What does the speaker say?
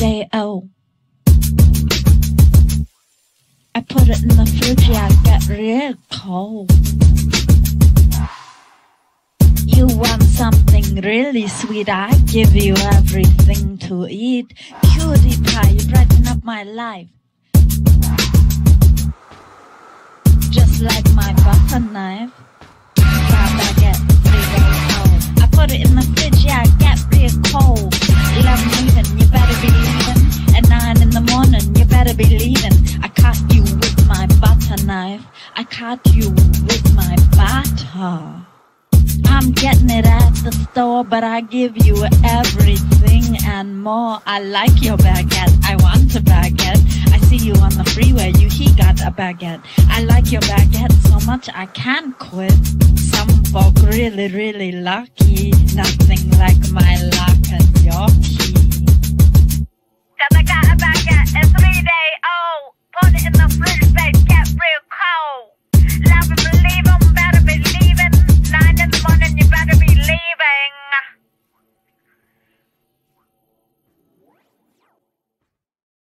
day old. I put it in the fridge, yeah, I get real cold. You want something really sweet, I give you everything to eat. Cutie pie, you brighten up my life. Just like my butter knife. I put it in the fridge, yeah, I get real cold. Eleven even, knife. I cut you with my butter. I'm getting it at the store, but I give you everything and more. I like your baguette. I want a baguette. I see you on the freeway. You he got a baguette. I like your baguette so much I can't quit. Some folk really, really lucky. Nothing like my luck and your